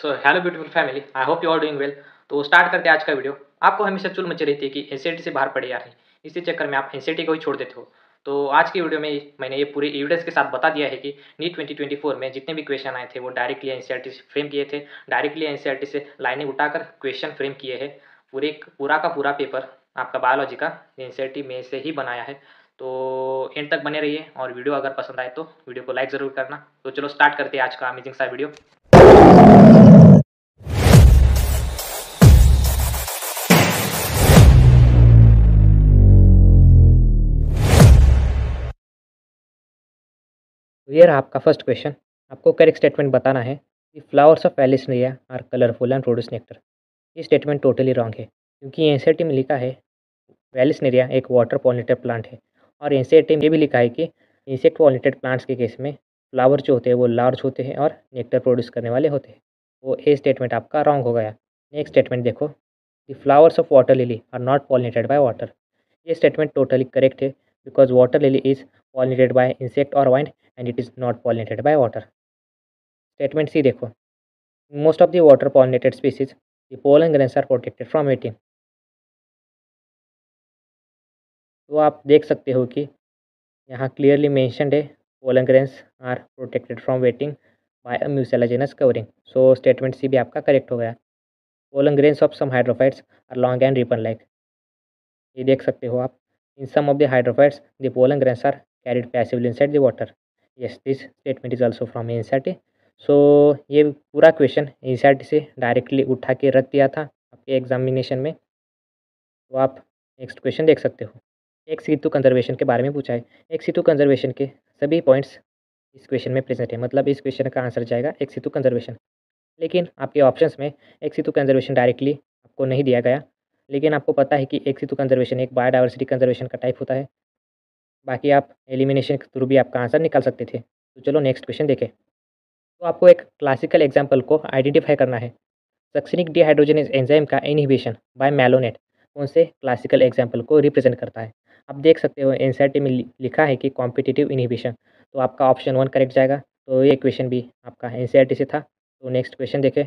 So hello beautiful family I hope you are doing well तो start करते हैं आज का वीडियो आपको हमेशा चुल मची रहती है कि एन से बाहर पड़े हैं। इसी चक्कर में आप एन को ही छोड़ देते हो। तो आज की वीडियो में मैंने ये पूरे एविडेंस के साथ बता दिया है कि नीट 2024 में जितने भी क्वेश्चन आए थे, वो डायरेक्टली एन से फ्रेम किए थे। डायरेक्टली एन से लाइनें उठाकर क्वेश्चन फ्रेम किए हैं। पूरे पूरा का पूरा पेपर आपका बायोलॉजी का एन में से ही बनाया है। तो एंड तक बने रहिए और वीडियो अगर पसंद आए तो वीडियो को लाइक ज़रूर करना। तो चलो स्टार्ट करते हैं आज का अमेजिंग सा वीडियो तो ये आपका फ़र्स्ट क्वेश्चन आपको करेक्ट स्टेटमेंट बताना है कि flowers of Vallisneria are colourful and produce nectar ये स्टेटमेंट टोटली रॉन्ग है, क्योंकि एन में लिखा है वेलिसनेरिया एक वाटर पॉलिनेटेड प्लांट है और एन में ये भी लिखा है कि इंसेक्ट पॉलिनेटेड प्लांट्स के केस में फ्लावर जो होते हैं वो लार्ज होते हैं और नेक्टर प्रोड्यूस करने वाले होते हैं। वो ये स्टेटमेंट आपका रॉन्ग हो गया। नेक्स्ट स्टेटमेंट देखो। The flowers of water lily are not pollinated by water ये स्टेटमेंट टोटली करेक्ट है because water lily is pollinated by insect और wind and it is not pollinated by water. Statement C देखो। Most of the water pollinated species, the pollen grains are protected from wetting. तो आप देख सकते हो कि यहाँ क्लियरली मैंशनड है pollen grains are protected from wetting by a mucilaginous covering so statement C भी आपका करेक्ट हो गया। Pollen grains of some hydrophytes are long and ribbon like ये देख सकते हो आप। In some of the hydrophytes the pollen grains are carried passively inside the water yes this statement is also from N so ये पूरा question N से directly उठा के रख दिया था आपके एग्जामिनेशन में। तो आप नेक्स्ट क्वेश्चन देख सकते हो। एक सीतु कंजर्वेशन के बारे में पूछा है। एक सीतु कंजर्वेशन के सभी पॉइंट्स इस क्वेश्चन में प्रेजेंट है। मतलब इस क्वेश्चन का आंसर जाएगा एक सीतु कंजर्वेशन लेकिन आपके ऑप्शंस में एक सीतु कंजर्वेशन डायरेक्टली आपको नहीं दिया गया। लेकिन आपको पता है कि एक सीतु कंजर्वेशन एक बायोडाइवर्सिटी कंजर्वेशन का टाइप होता है। बाकी आप एलिमिनेशन के थ्रू भी आपका आंसर निकाल सकते थे। तो चलो नेक्स्ट क्वेश्चन देखें। तो आपको एक क्लासिकल एग्ज़ाम्पल को आइडेंटिफाई करना है। सक्सिनिक डिहाइड्रोजनेज एंजाइम का इनहिबिशन बाय मेलोनेट कौन से क्लासिकल एग्ज़ाम्पल को रिप्रेजेंट करता है? आप देख सकते हो एन में लिखा है कि कॉम्पिटिटिव इनहिबिशन तो आपका ऑप्शन वन करेक्ट जाएगा। तो ये क्वेश्चन भी आपका एन से था। तो नेक्स्ट क्वेश्चन देखें।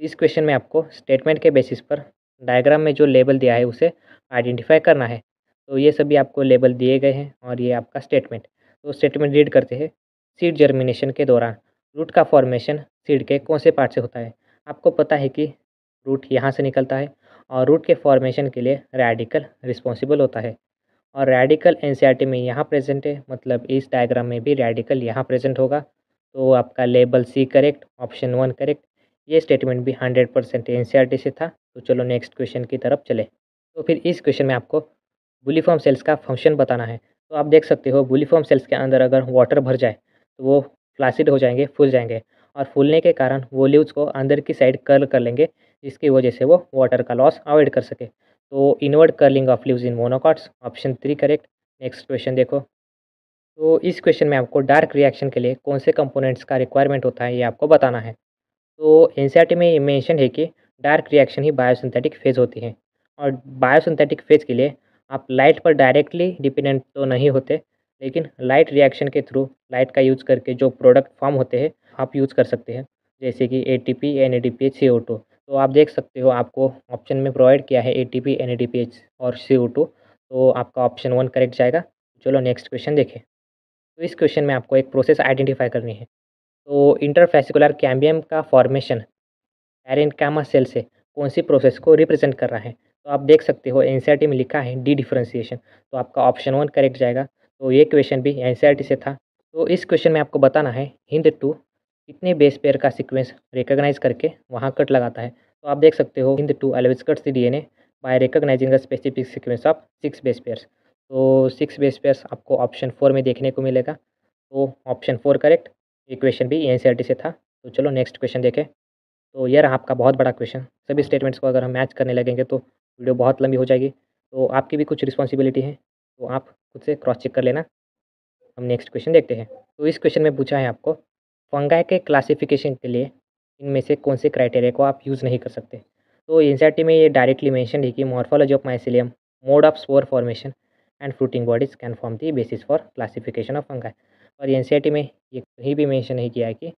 इस क्वेश्चन में आपको स्टेटमेंट के बेसिस पर डायग्राम में जो लेबल दिया है, उसे आइडेंटिफाई करना है। तो ये सभी आपको लेबल दिए गए हैं और ये आपका स्टेटमेंट तो स्टेटमेंट रीड करते हैं सीड जर्मिनेशन के दौरान। रूट का फॉर्मेशन सीड के कौन से पार्ट से होता है? आपको पता है कि रूट यहाँ से निकलता है और रूट के फॉर्मेशन के लिए रेडिकल रिस्पॉन्सिबल होता है। और रेडिकल एन में यहाँ प्रेजेंट है मतलब इस डायग्राम में भी रेडिकल यहाँ प्रेजेंट होगा। तो आपका label C correct option one correct ये स्टेटमेंट भी हंड्रेड परसेंट एन से था। तो चलो नेक्स्ट क्वेश्चन की तरफ़ चले। तो फिर इस क्वेश्चन में आपको बुलीफॉर्म सेल्स का फ़ंक्शन बताना है। तो आप देख सकते हो, बुलीफॉर्म सेल्स के अंदर अगर वाटर भर जाए तो वो फ्लासिड हो जाएँगे, फूल जाएँगे। और फूलने के कारण वो लीव्स को अंदर की साइड कर्ल कर लेंगे, जिसकी वजह से वो वाटर का लॉस अवॉइड कर सके। तो inward curling of leaves in monocots option three correct, next question देखो। तो इस क्वेश्चन में आपको डार्क रिएक्शन के लिए कौन से कंपोनेंट्स का रिक्वायरमेंट होता है, ये आपको बताना है। तो एन में ये मैंशन है कि डार्क रिएक्शन ही बायोसिंथेटिक फ़ेज़ होती है। और बायोसिंथेटिक फ़ेज़ के लिए आप लाइट पर डायरेक्टली डिपेंडेंट तो नहीं होते, लेकिन लाइट रिएक्शन के थ्रू लाइट का यूज़ करके जो प्रोडक्ट फॉर्म होते हैं, आप यूज़ कर सकते हैं। जैसे कि A T P N A D P H C O two तो आप देख सकते हो आपको ऑप्शन में प्रोवाइड किया है A T P N A D P H और सी ओ टू तो आपका ऑप्शन वन करेक्ट जाएगा। चलो नेक्स्ट क्वेश्चन देखें। तो इस क्वेश्चन में आपको एक प्रोसेस आइडेंटिफाई करनी है। तो इंटरफेसिकुलर कैम्बियम का फॉर्मेशन एरेंकामा सेल से कौन सी प्रोसेस को रिप्रेजेंट कर रहा है? तो आप देख सकते हो एन में लिखा है डी डिफ्रेंसिएशन तो आपका ऑप्शन वन करेक्ट जाएगा। तो ये क्वेश्चन भी एन से था। तो इस क्वेश्चन में आपको बताना है हिंद टू कितने बेस पेयर का सीक्वेंस रिकोगनाइज करके वहाँ कट लगाता है? तो आप देख सकते हो Hind two always cuts D N A by recognising specific sequence of six base pairs तो सिक्स बेस पेयर्स आपको ऑप्शन फोर में देखने को मिलेगा। तो ऑप्शन फोर करेक्ट ये क्वेश्चन भी एन से था। तो चलो नेक्स्ट क्वेश्चन देखें। तो यह रहा आपका बहुत बड़ा क्वेश्चन सभी स्टेटमेंट्स को अगर हम मैच करने लगेंगे तो वीडियो बहुत लंबी हो जाएगी। तो आपकी भी कुछ रिस्पॉन्सिबिलिटी है तो आप खुद से क्रॉस चेक कर लेना। हम नेक्स्ट क्वेश्चन देखते हैं। तो इस क्वेश्चन में पूछा है आपको फंगाई के क्लासिफिकेशन के लिए इनमें से कौन से क्राइटेरिया को आप यूज़ नहीं कर सकते? तो एन में ये डायरेक्टली मैंशन है कि morphology of mycelium mode of spore formation and fruiting bodies can form the basis for classification of fungi और एन में ये कहीं भी मैंशन नहीं किया है कि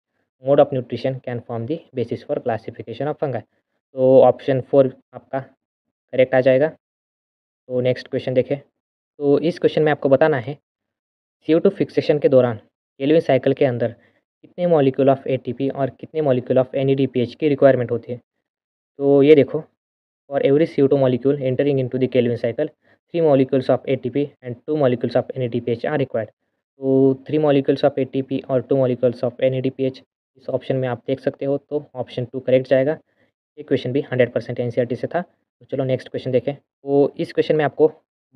mode of nutrition can form the basis for classification of fungi तो ऑप्शन फोर आपका करेक्ट आ जाएगा। तो नेक्स्ट क्वेश्चन देखें। तो इस क्वेश्चन में आपको बताना है सी टू फिक्सेशन के दौरान केल्विन साइकिल के अंदर कितने मॉलिक्यूल ऑफ़ एटीपी और कितने मॉलिक्यूल ऑफ़ एन की रिक्वायरमेंट होती है? तो ये देखो for every C two molecule entering into the Calvin cycle three molecules of ATP and two molecules of N are required तो थ्री मॉलिक्यूल्स ऑफ़ एटीपी और टू मॉलिक्यूल्स ऑफ़ एन इस option में आप देख सकते हो तो ऑप्शन टू करेक्ट जाएगा। ये क्वेश्चन भी हंड्रेड परसेंट एन से था। तो चलो नेक्स्ट क्वेश्चन देखें। तो इस क्वेश्चन में आपको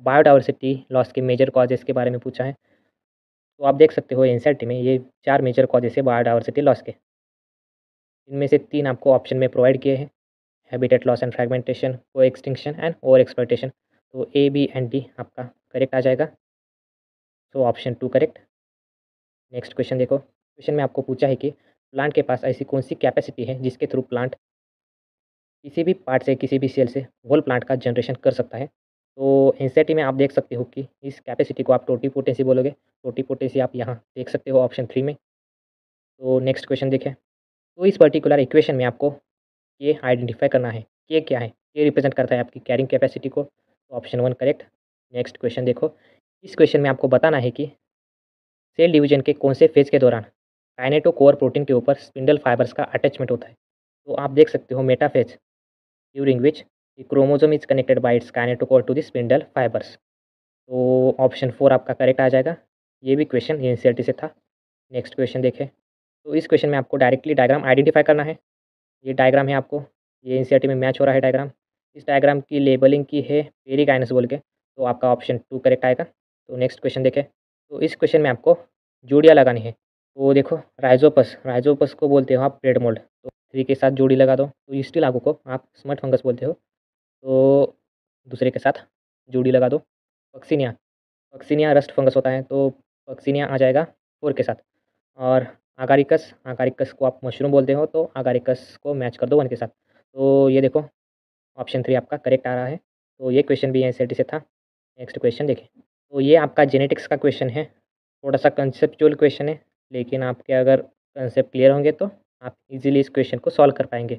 बायोडावर्सिटी लॉस के मेजर कॉजेज़ के बारे में पूछा है। तो आप देख सकते हो एन में ये चार मेजर कॉजेस है बायोडाइवर्सिटी लॉस के। इनमें से तीन आपको ऑप्शन में प्रोवाइड किए हैं। हैबिटेट लॉस एंड फ्रेगमेंटेशन को एक्सटिंक्शन एंड ओवर एक्सप्लोटेशन तो ए बी एंड डी आपका करेक्ट आ जाएगा। So option two correct next question देखो। क्वेश्चन में आपको पूछा है कि प्लांट के पास ऐसी कौन सी कैपेसिटी है जिसके थ्रू प्लांट किसी भी पार्ट से, किसी भी सेल से होल प्लांट का जनरेशन कर सकता है। तो एन में आप देख सकते हो कि इस कैपेसिटी को आप टोटी पोटेंसी बोलोगे टोटी पोटेंसी आप यहाँ देख सकते हो ऑप्शन थ्री में। तो नेक्स्ट क्वेश्चन देखें। तो इस पर्टिकुलर इक्वेशन में आपको ये आइडेंटिफाई करना है। ये क्या है? ये रिप्रेजेंट करता है आपकी कैरिंग कैपेसिटी को। तो option one correct next question देखो। इस क्वेश्चन में आपको बताना है कि सेल डिवीज़न के कौन से फ़ेज़ के दौरान काइनेटो कोर प्रोटीन के ऊपर स्पिंडल फाइबर्स का अटैचमेंट होता है। तो आप देख सकते हो metaphase during which chromosome is connected by its kinetochore to the spindle fibres तो ऑप्शन फोर आपका करेक्ट आ जाएगा। ये भी क्वेश्चन एन से था। नेक्स्ट क्वेश्चन देखें। तो इस क्वेश्चन में आपको डायरेक्टली डायग्राम आइडेंटिफाई करना है। ये डायग्राम है आपको। ये एन में मैच हो रहा है डायग्राम इस डायग्राम की लेबलिंग की है पेरिकाइनस बोल के। तो आपका ऑप्शन टू करेक्ट आएगा। तो नेक्स्ट क्वेश्चन देखें। तो इस क्वेश्चन में आपको जोड़ियाँ लगानी है। तो देखो राइजोपस राइजोपस को बोलते हो आप ब्रेड मोल्ड तो थ्री के साथ जोड़ी लगा दो तो स्टील आगू को आप स्मर्ट फंगस बोलते हो तो दूसरे के साथ जोड़ी लगा दो। पक्सीनिया पक्सीनिया रस्ट फंगस होता है तो पक्सीनिया आ जाएगा फोर के साथ। और आगारिकस आगारिकस को आप मशरूम बोलते हो तो आगारिकस को मैच कर दो वन के साथ। तो ये देखो ऑप्शन थ्री आपका करेक्ट आ रहा है तो ये क्वेश्चन भी एन से था। नेक्स्ट क्वेश्चन देखें। तो ये आपका जेनेटिक्स का क्वेश्चन है, थोड़ा सा कंसेप्चुअल क्वेश्चन है, लेकिन आपके अगर कंसेप्ट क्लियर होंगे तो आप इजीली इस क्वेश्चन को सॉल्व कर पाएँगे।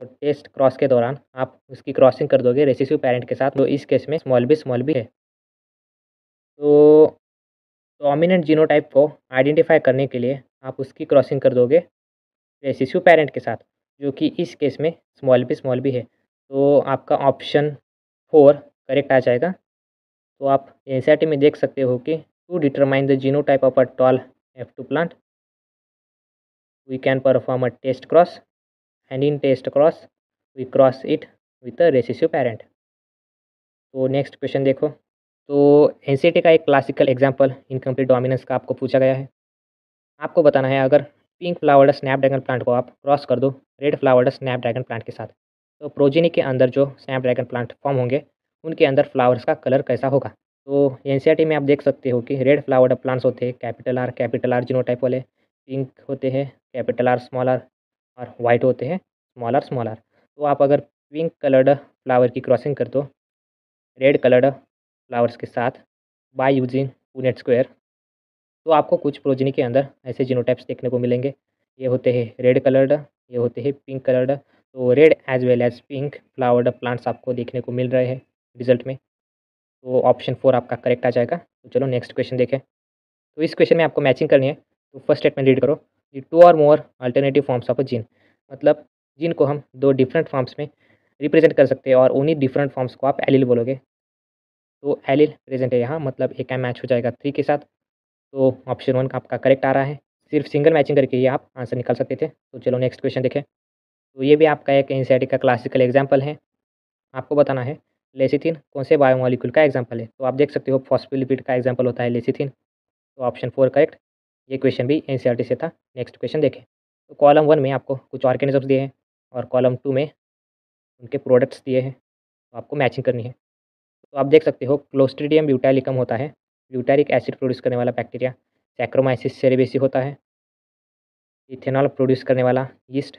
तो टेस्ट क्रॉस के दौरान आप उसकी क्रॉसिंग कर दोगे रेसिसिव पेरेंट के साथ तो इस केस में स्मॉल बी स्मॉल बी है। तो डोमिनेंट जीनोटाइप को आइडेंटिफाई करने के लिए आप उसकी क्रॉसिंग कर दोगे रेसिसिव पेरेंट के साथ, जो कि इस केस में स्मॉल बी स्मॉल बी है। तो आपका ऑप्शन फोर करेक्ट आ जाएगा। तो आप एन में देख सकते हो कि to determine the genotype of a tall F two plant we can perform a test cross and in test cross, we cross it with a recessive parent. तो नेक्स्ट क्वेश्चन देखो। तो एन का एक क्लासिकल एग्ज़ाम्पल इनकम्प्लीट डोमिनेंस का आपको पूछा गया है। आपको बताना है अगर पिंक फ्लावर्ड स्नैपड्रैगन प्लांट को आप क्रॉस कर दो रेड फ्लावर्ड स्नैपड्रैगन प्लांट के साथ तो प्रोजेनी के अंदर जो स्नैपड्रैगन प्लांट फॉर्म होंगे, उनके अंदर फ्लावर्स का कलर कैसा होगा? तो एन में आप देख सकते हो कि रेड फ्लावर्ड प्लांट्स होते हैं capital R capital R genotype वाले। पिंक होते हैं, कैपिटल आर स्मॉल आर और वाइट होते हैं, स्मॉल आर स्मॉल आर तो आप अगर पिंक कलर्ड फ्लावर की क्रॉसिंग कर दो, रेड कलर्ड फ्लावर्स के साथ, बाय यूजिंग पूनेट स्क्वायर तो आपको कुछ प्रोजनी के अंदर ऐसे जिनोटाइप्स देखने को मिलेंगे। ये होते हैं रेड कलर्ड, ये होते हैं पिंक कलर्ड तो red as well as pink flowered plants आपको देखने को मिल रहे हैं रिज़ल्ट में। तो ऑप्शन फोर आपका करेक्ट आ जाएगा। तो चलो नेक्स्ट क्वेश्चन देखें। तो इस क्वेश्चन में आपको मैचिंग करनी है। तो फ़र्स्ट स्टेटमेंट रीड करो। The two or more alternative forms of a gene मतलब जीन को हम दो डिफरेंट फॉर्म्स में रिप्रेजेंट कर सकते हैं और उन्हीं डिफरेंट फॉर्म्स को आप एलिल बोलोगे। तो एलिल प्रेजेंट है यहाँ मतलब एक मैच हो जाएगा थ्री के साथ। तो ऑप्शन वन का आपका करेक्ट आ रहा है। सिर्फ़ सिंगल मैचिंग करके ही आप आंसर निकाल सकते थे। तो चलो नेक्स्ट क्वेश्चन देखें। तो ये भी आपका एक एन का क्लासिकल एग्ज़ाम्पल है। आपको बताना है लेसिथिन कौन से बायोमोलिक्यूल का एग्ज़ाम्पल है? तो आप देख सकते हो फॉस्फोलिपिड का एग्ज़ाम्पल होता है लेसिथिन तो ऑप्शन फोर करेक्ट ये क्वेश्चन भी एन से था। नेक्स्ट क्वेश्चन देखें। तो कॉलम वन में आपको कुछ ऑर्गेनिजम्स दिए हैं और कॉलम टू में उनके प्रोडक्ट्स दिए हैं। तो आपको मैचिंग करनी है। तो आप देख सकते हो क्लोस्ट्रीडियम ब्यूटालिकम होता है। ब्यूटारिक एसिड प्रोड्यूस करने वाला बैक्टीरिया सैक्रोमाइसिस सेरेबेसी होता है। इथेनॉल प्रोड्यूस करने वाला यीस्ट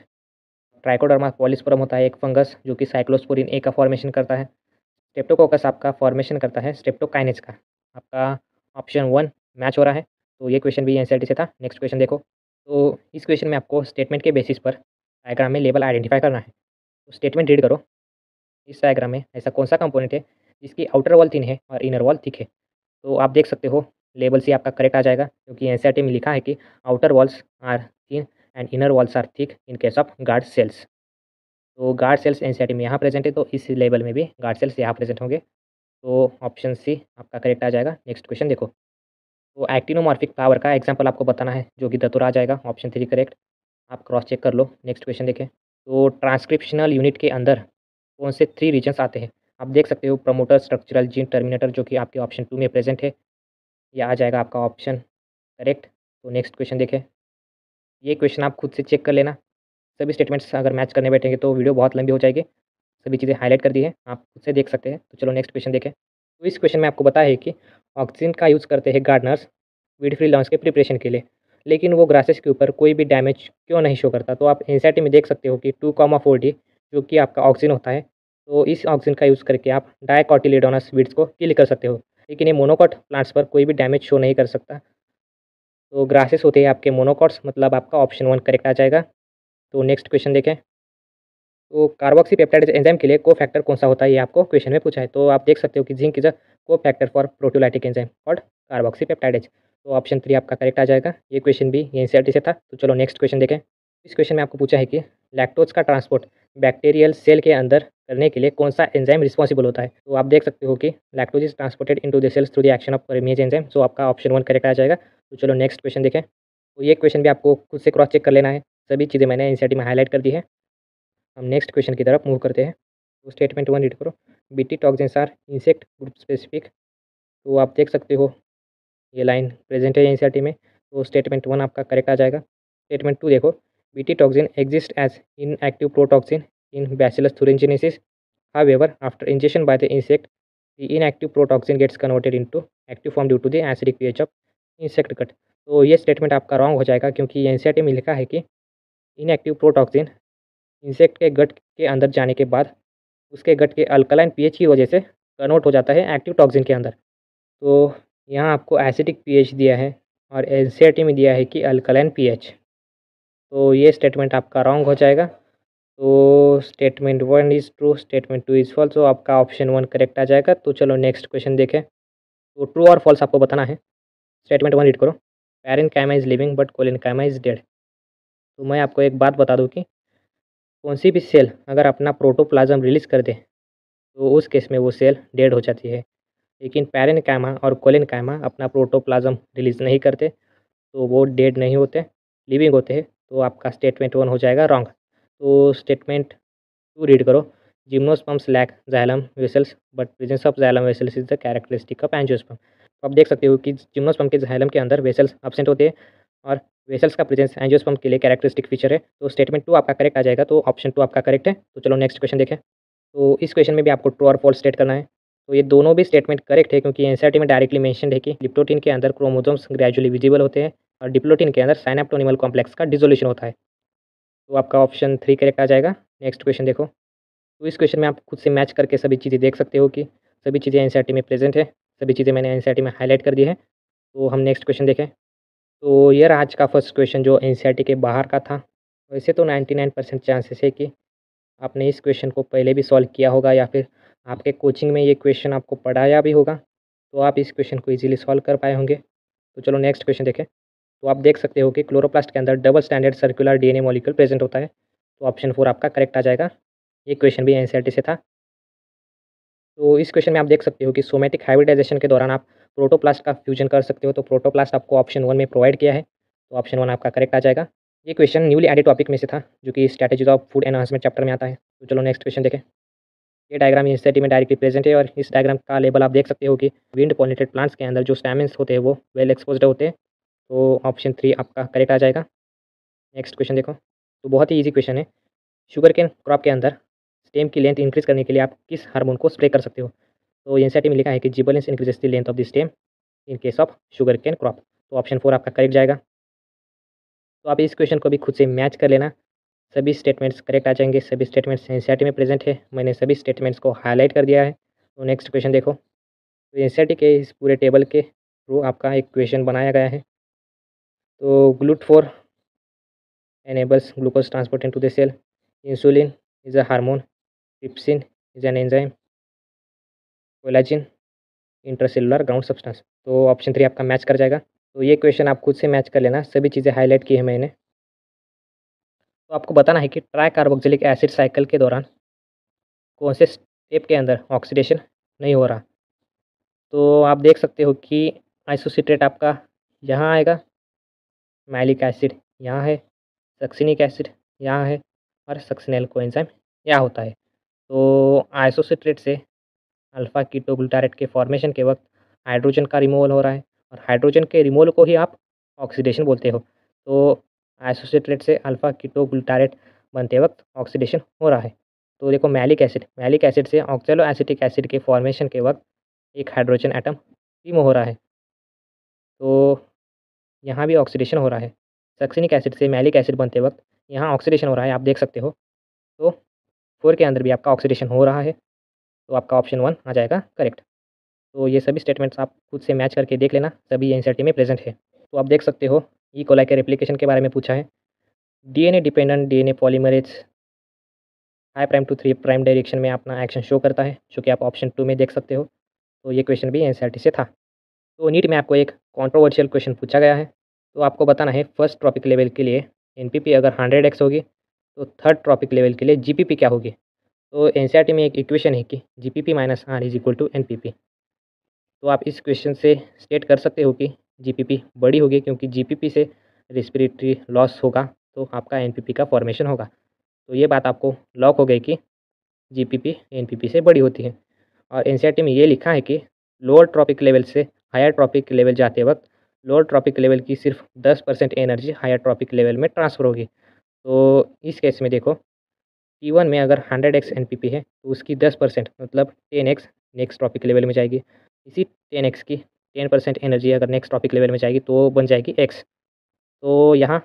ट्राइकोडर्मा पॉलिस्पोरम होता है एक फंगस जो कि साइक्लोस्पोरिन ए का फॉर्मेशन करता है। स्टेप्टोकोकस आपका फॉर्मेशन करता है। स्टेप्टोकाइनेज का। आपका ऑप्शन वन मैच हो रहा है। तो ये क्वेश्चन भी एन से था। नेक्स्ट क्वेश्चन देखो। तो इस क्वेश्चन में आपको स्टेटमेंट के बेसिस पर डायग्राम में लेबल आइडेंटिफाई करना है। तो स्टेटमेंट रीड करो। इस डायग्राम में ऐसा कौन सा कंपोनेंट है जिसकी आउटर वॉल थिन है और इनर वॉल थिक है? तो आप देख सकते हो लेबल से आपका करेक्ट आ जाएगा, क्योंकि एन में लिखा है कि outer walls are thin and inner walls are thick in case of guard cells तो गार्ड सेल्स एन में यहाँ प्रेजेंट है तो इस लेवल में भी गार्ड सेल्स यहाँ प्रेजेंट होंगे। तो ऑप्शन सी आपका करेक्ट आ जाएगा। नेक्स्ट क्वेश्चन देखो। तो एक्टिनोमॉर्फिक फ्लावर का एग्ज़ाम्पल आपको बताना है, जो कि दतुर आ जाएगा ऑप्शन थ्री करेक्ट आप क्रॉस चेक कर लो नेक्स्ट क्वेश्चन देखें। तो ट्रांसक्रिप्शनल यूनिट के अंदर कौन से थ्री रीजन्स आते हैं? आप देख सकते हो प्रमोटर स्ट्रक्चरल जीन टर्मिनेटर जो कि आपके ऑप्शन टू में प्रेजेंट है। ये आ जाएगा आपका ऑप्शन करेक्ट तो नेक्स्ट क्वेश्चन देखें। ये क्वेश्चन आप खुद से चेक कर लेना। सभी स्टेटमेंट्स अगर मैच करने बैठेंगे तो वीडियो बहुत लंबी हो जाएगी। सभी चीज़ें हाईलाइट कर दी है, आप खुद से देख सकते हैं। तो चलो नेक्स्ट क्वेश्चन देखें। तो इस क्वेश्चन में आपको बताया है कि ऑक्सीजन का यूज़ करते हैं गार्डनर्स वीड फ्री लॉन्च के प्रिपरेशन के लिए। लेकिन वो ग्रासेस के ऊपर कोई भी डैमेज क्यों नहीं शो करता? तो आप एन में देख सकते हो कि टू कॉमा फोर डी जो कि आपका ऑक्सीजन होता है तो इस ऑक्सीजन का यूज़ करके आप डायकॉटिलिडोनस वीड्स को किल कर सकते हो। लेकिन ये मोनोकॉट प्लांट्स पर कोई भी डैमेज शो नहीं कर सकता। तो ग्रासेस होते हैं आपके मोनोकॉट्स मतलब आपका ऑप्शन वन करेक्ट आ जाएगा। तो नेक्स्ट क्वेश्चन देखें। तो कार्बोक्सी पेप्टाइड एंजाइम के लिए को फैक्टर कौन सा होता है, ये आपको क्वेश्चन में पूछा है। तो आप देख सकते हो कि zinc is a cofactor for proteolytic enzyme और कार्बोक्सी पेप्टाइडेज तो ऑप्शन थ्री आपका करेक्ट आ जाएगा। ये क्वेश्चन भी ये एन से था। तो चलो नेक्स्ट क्वेश्चन देखें। इस क्वेश्चन में आपको पूछा है कि लैक्टोज का ट्रांसपोर्ट बैक्टीरियल सेल के अंदर करने के लिए कौन सा एंजाइम रिस्पॉन्सिबल होता है? तो आप देख सकते हो कि lactose is transported into the cells through the action of permease enzyme so आपका ऑप्शन वन करेक्ट आ जाएगा। तो चलो नेक्स्ट क्वेश्चन देखें। तो ये क्वेश्चन भी आपको खुद से क्रॉस चेक कर लेना है। सभी चीज़ें मैंने एन में हाईलाइट कर दी है। हम नेक्स्ट क्वेश्चन की तरफ़ मूव करते हैं। तो स्टेटमेंट वन रीड करो। BT toxins are insect group specific तो आप देख सकते हो ये लाइन प्रेजेंट है एन में। तो स्टेटमेंट वन आपका करेक्ट आ जाएगा। स्टेटमेंट टू देखो। BT toxin exist as inactive protoxin in Bacillus thuringiensis. However, after ingestion by the insect, the inactive protoxin gets converted into active form due to the acidic pH of insect gut. तो ये statement आपका wrong हो जाएगा क्योंकि N में लिखा है कि इनएक्टिव प्रोटॉक्सिन इंसेक्ट के गट के अंदर जाने के बाद उसके गट के अल्कलाइन पीएच की वजह से कन्वर्ट हो जाता है एक्टिव टॉक्सिन के अंदर। तो यहाँ आपको एसिडिक पीएच दिया है और एन में दिया है कि अल्कलाइन पीएच तो ये स्टेटमेंट आपका रॉन्ग हो जाएगा। तो statement one is true statement two is false तो आपका ऑप्शन वन करेक्ट आ जाएगा। तो चलो नेक्स्ट क्वेश्चन देखें। तो ट्रू और फॉल्स आपको बताना है। स्टेटमेंट वन रीड करो। Parenchyma is living but collenchyma is dead तो मैं आपको एक बात बता दूँ कि कौन सी भी सेल अगर अपना प्रोटोप्लाज्म रिलीज़ कर दे तो उस केस में वो सेल डेड हो जाती है। लेकिन पैरेंट कैमा और कोलिन कैमा अपना प्रोटोप्लाज्म रिलीज़ नहीं करते तो वो डेड नहीं होते, लिविंग होते हैं तो आपका स्टेटमेंट वन हो जाएगा रॉन्ग। तो स्टेटमेंट टू रीड करो gymnosperms lack xylem vessels, but presence of xylem vessels is the characteristic of angiosperm तो आप देख सकते हो कि जिम्नोस्पम के जैलम के अंदर वेसल्स एबसेंट होते हैं और वेसल्स का प्रेजेंस एंजियोस्पम के लिए कैरेक्टरिस्टिक फीचर है तो स्टेटमेंट टू आपका करेक्ट आ जाएगा तो ऑप्शन टू आपका करेक्ट है। तो चलो नेक्स्ट क्वेश्चन देखें। तो इस क्वेश्चन में भी आपको ट्रू और फॉल्स स्टेट करना है। तो ये दोनों भी स्टेटमेंट करेक्ट है, क्योंकि एन में डायरेक्टली मैंशन है कि लिप्टोटिन के अंदर क्रोमोजोम्स ग्रेजुअली विजिबल होते हैं और डिप्लोटिन के अंदर साइनाप्टोनिमल कॉम्प्लेक्स का डिजोल्यूशन होता है। तो आपका ऑप्शन थ्री करेक्ट आ जाएगा। नेक्स्ट क्वेश्चन देखो। तो इस क्वेश्चन में आप खुद से मैच करके सभी चीज़ें देख सकते हो कि सभी चीज़ें एनसीआरटी में प्रेजेंट है, सभी चीज़ें मैंने एनसीआरटी में हाईलाइट कर दी है। तो हम नेक्स्ट क्वेश्चन देखें। तो ये आज का फ़र्स्ट क्वेश्चन जो एन के बाहर का था, वैसे तो 99 परसेंट चांसेस है कि आपने इस क्वेश्चन को पहले भी सॉल्व किया होगा या फिर आपके कोचिंग में ये क्वेश्चन आपको पढ़ाया भी होगा तो आप इस क्वेश्चन को इजीली सॉल्व कर पाए होंगे। तो चलो नेक्स्ट क्वेश्चन देखें। तो आप देख सकते हो कि क्लोरोप्लास्ट के अंदर double stranded circular DNA molecule present होता है तो ऑप्शन फोर आपका करेक्ट आ जाएगा। ये क्वेश्चन भी एन से था। तो इस क्वेश्चन में आप देख सकते हो कि सोमेटिक हाइब्रिडाइजेशन के दौरान आप प्रोटोप्लास्ट का फ्यूजन कर सकते हो तो प्रोटोप्लास्ट आपको ऑप्शन वन में प्रोवाइड किया है तो ऑप्शन वन आपका करेक्ट आ जाएगा। ये क्वेश्चन न्यूली एडेड टॉपिक में से था, जो कि strategies of food enhancement chapter में आता है। तो चलो नेक्स्ट क्वेश्चन देखें। ये डायग्राम इस सेटी में डायरेक्टली प्रेजेंट है, और इस डायग्राम का लेबल आप देख सकते हो कि विंड पॉलिनेटेड प्लांट्स के अंदर जो स्टैमिन्स होते हैं, वो वेल एक्सपोज होते हैं तो ऑप्शन थ्री आपका करेक्ट आ जाएगा। नेक्स्ट क्वेश्चन देखो। तो बहुत ही ईजी क्वेश्चन है। शुगर केन क्रॉप के अंदर स्टेम की लेंथ इंक्रीज करने के लिए आप किस हार्मोन को स्प्रे कर सकते हो? तो एन में लिखा है कि gibberellins increases the length of the stem in case of sugarcane crop तो ऑप्शन फोर आपका करेक्ट जाएगा। तो आप इस क्वेश्चन को भी खुद से मैच कर लेना। सभी स्टेटमेंट्स करेक्ट आ जाएँगे। सभी स्टेटमेंट्स एन में प्रेजेंट है। मैंने सभी स्टेटमेंट्स को हाईलाइट कर दिया है। तो नेक्स्ट क्वेश्चन देखो। तो एन के इस पूरे टेबल के थ्रू आपका एक क्वेश्चन बनाया गया है। तो GLUT four enables glucose transport into the cell. Insulin is a hormone. Trypsin is an enzyme. Collagen intercellular ground substance तो ऑप्शन थ्री आपका मैच कर जाएगा। तो ये क्वेश्चन आप खुद से मैच कर लेना, सभी चीज़ें हाईलाइट की है मैंने। तो आपको बताना है कि ट्राई कार्बोक्सिलिक एसिड साइकिल के दौरान कौन से स्टेप के अंदर ऑक्सीडेशन नहीं हो रहा। तो आप देख सकते हो कि आइसोसिट्रेट आपका यहाँ आएगा, मैलिक एसिड यहाँ है, सक्सिनिक एसिड यहाँ है और सक्सिनल कोएंजाइम यहाँ होता है। तो आइसोसिट्रेट से अल्फ़ा कीटोग्लूटारेट के फॉर्मेशन के वक्त हाइड्रोजन का रिमूवल हो रहा है और हाइड्रोजन के रिमूवल को ही आप ऑक्सीडेशन बोलते हो। तो आइसोसिट्रेट से अल्फ़ा कीटोग्लूटारेट बनते वक्त ऑक्सीडेशन हो रहा है। तो देखो मैलिक एसिड मैलिक एसिड से ऑक्जेलो एसिटिक एसिड के फॉर्मेशन के वक्त एक हाइड्रोजन एटम रिमूव हो रहा है। तो यहाँ भी ऑक्सीडेशन हो रहा है। सक्सिनिक एसिड से मैलिक एसिड बनते वक्त यहाँ ऑक्सीडेशन हो रहा है, आप देख सकते हो। तो फोर के अंदर भी आपका ऑक्सीडेशन हो रहा है। तो आपका ऑप्शन वन आ जाएगा करेक्ट तो ये सभी स्टेटमेंट्स आप खुद से मैच करके देख लेना, सभी एन में प्रेजेंट है। तो आप देख सकते हो ई कोलाई के रेप्लिकेशन के बारे में पूछा है। DNA dependent DNA polymerase five prime to three prime direction में अपना एक्शन शो करता है, जो कि आप ऑप्शन टू में देख सकते हो। तो ये क्वेश्चन भी एन से था। तो नीट में आपको एक कॉन्ट्रोवर्शियल क्वेश्चन पूछा गया है। तो आपको बताना है फ़र्स्ट ट्रॉपिक लेवल के लिए एनपीपी अगर हंड्रेड एक्स होगी तो थर्ड ट्रॉपिक लेवल के लिए जीपीपी क्या होगी? तो एनसीआरटी में एक इक्वेशन है कि G P P minus R is equal to N P P तो आप इस क्वेश्चन से स्टेट कर सकते हो कि जी पी पी बड़ी होगी क्योंकि जी पी पी से रेस्पिरेटरी लॉस होगा तो आपका एन पी पी का फॉर्मेशन होगा। तो ये बात आपको लॉक हो गई कि G P P N P P से बड़ी होती है। और एन में ये लिखा है कि लोअर ट्रॉपिक लेवल से हायर ट्रॉपिक लेवल जाते वक्त लोअर ट्रॉपिक लेवल की सिर्फ़ दस percent energy higher trophic level में ट्रांसफ़र होगी। तो इस केस में देखो टी वन में अगर हंड्रेड एक्स एन है तो उसकी दस परसेंट मतलब ten X next trophic level में जाएगी। इसी टेन एक्स की टेन परसेंट एनर्जी अगर नेक्स्ट ट्रॉपिक लेवल में जाएगी तो बन जाएगी एक्स तो यहाँ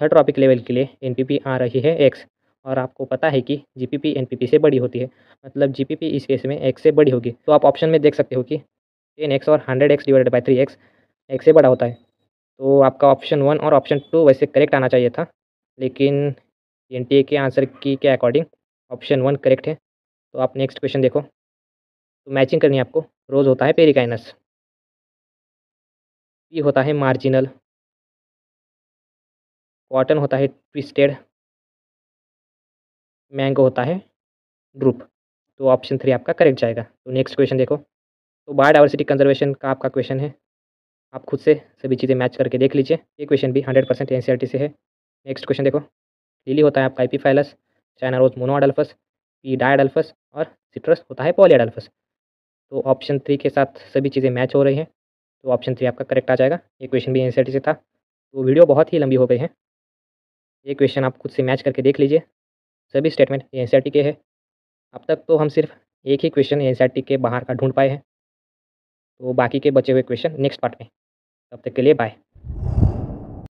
थर्ड ट्रॉपिक लेवल के लिए NPP आ रही है एक्स और आपको पता है कि जी पी पी से बड़ी होती है मतलब जी इस केस में एक्स से बड़ी होगी। तो आप ऑप्शन में देख सकते हो कि टेन एक्स और hundred X divided by three X X से बड़ा होता है। तो आपका ऑप्शन वन और ऑप्शन टू वैसे करेक्ट आना चाहिए था, लेकिन एन टी ए के आंसर की के अकॉर्डिंग ऑप्शन वन करेक्ट है। तो आप नेक्स्ट क्वेश्चन देखो। तो मैचिंग करनी है आपको। रोज़ होता है पेरिकाइनस पी होता है मार्जिनल कॉटन होता है ट्विस्टेड मैंगो होता है ड्रूप तो ऑप्शन थ्री आपका करेक्ट जाएगा। तो नेक्स्ट क्वेश्चन देखो। तो बायोडाइवर्सिटी कंजर्वेशन का आपका क्वेश्चन है। आप खुद से सभी चीज़ें मैच करके देख लीजिए। ये क्वेश्चन भी हंड्रेड परसेंट एन से है। नेक्स्ट क्वेश्चन देखो। लिली होता है आपका epiphyllous China rose monoadelphous pea diadelphous और सिट्रस होता है पॉलीअडल्फस तो ऑप्शन थ्री के साथ सभी चीज़ें मैच हो रही हैं। तो ऑप्शन थ्री आपका करेक्ट आ जाएगा। ये क्वेश्चन भी एन से था। तो वीडियो बहुत ही लंबी हो गई है। ये क्वेश्चन आप खुद से मैच करके देख लीजिए। सभी स्टेटमेंट एन के है। अब तक तो हम सिर्फ़ एक ही क्वेश्चन एन के बाहर का ढूंढ पाए हैं। तो बाकी के बचे हुए क्वेश्चन नेक्स्ट पार्ट में। तब तक के लिए बाय